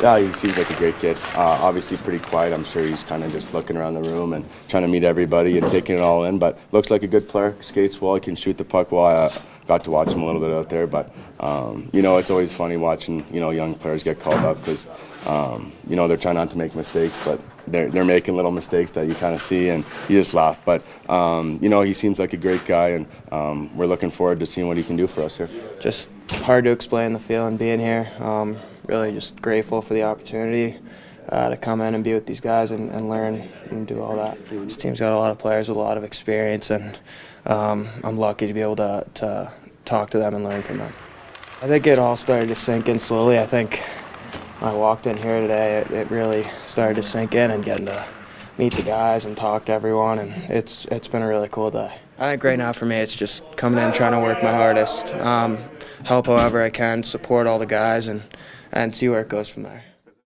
Yeah, he seems like a great kid. Uh, obviously, pretty quiet. I'm sure he's kind of just looking around the room and trying to meet everybody and taking it all in. But looks like a good player. Skates well. He can shoot the puck well. I got to watch him a little bit out there. But um, you know, it's always funny watching you know young players get called up because um, you know they're trying not to make mistakes, but they're they're making little mistakes that you kind of see and you just laugh. But um, you know, he seems like a great guy, and um, we're looking forward to seeing what he can do for us here. Just hard to explain the feeling being here. Um, really just grateful for the opportunity uh, to come in and be with these guys and, and, learn and do all that. This team's got a lot of players with a lot of experience, and um, I'm lucky to be able to, to talk to them and learn from them. I think it all started to sink in slowly. I think when I walked in here today, it, it really started to sink in and getting to meet the guys and talk to everyone, and it's it's been a really cool day. I think right now for me, it's just coming in, trying to work my hardest, um, help however I can, support all the guys, and and see where it goes from there.